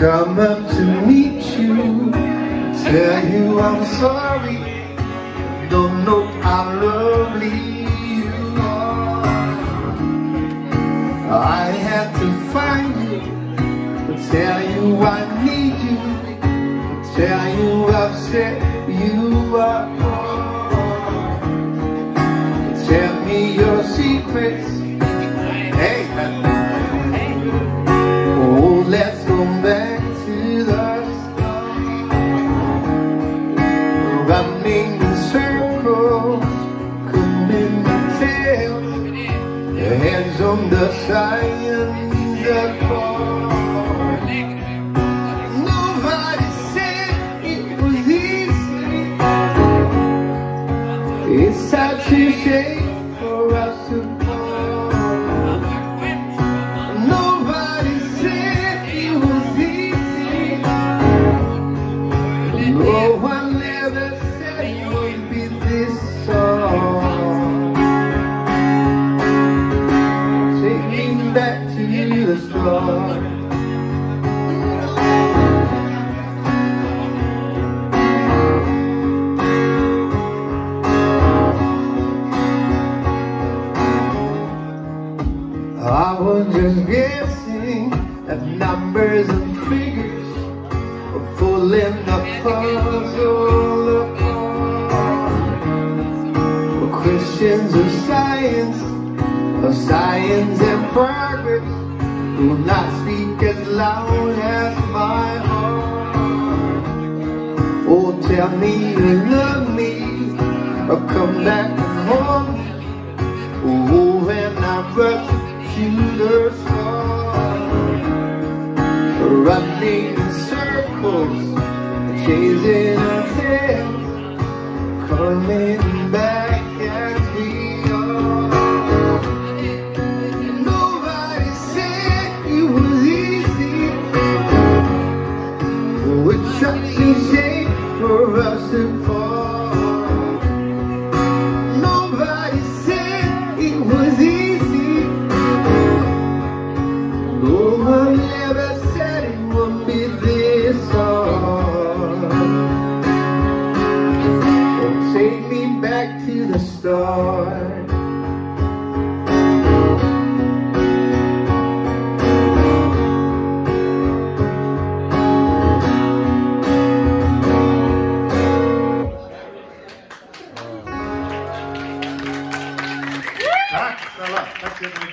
Come up to meet you, tell you I'm sorry, don't know how lovely you are. I had to find you, tell you I need you, tell you I've said you are. Tell me your secrets. On the signs guessing at numbers and figures Pulling the puzzle apart Christians of science Of science and progress Do not speak as loud as my heart. Oh, tell me you love me Or come back and home. Oh, when I sun Running in circles Chasing our tails Coming back as we star. Tack snälla.